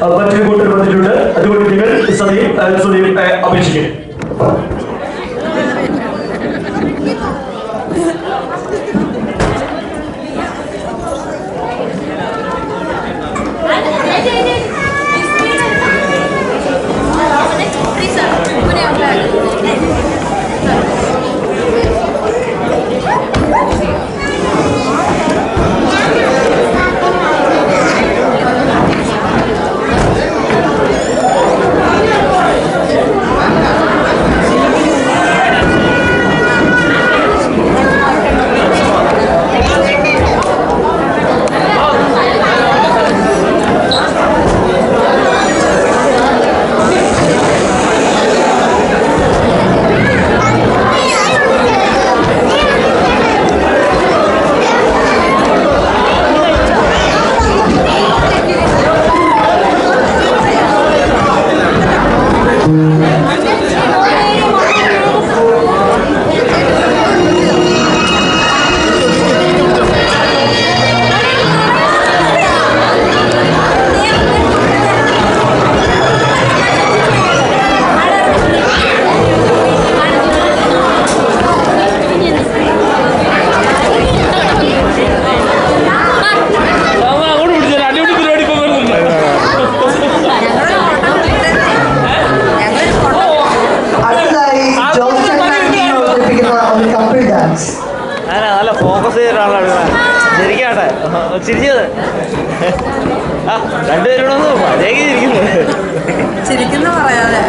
Batri Gutter Batri Gutter, Adivati Digal, Sadi, Sunim, Abhishek. Dance അല്ല നല്ല focus ചെയ്ത ഒരാളാണ് ശരിക്കാട്ടെ. ചിരിച്ചത്. ആ രണ്ടുപേരും മര്യാദയ്ക്ക് ചിരിക്കുന്നു. പറയാതെ.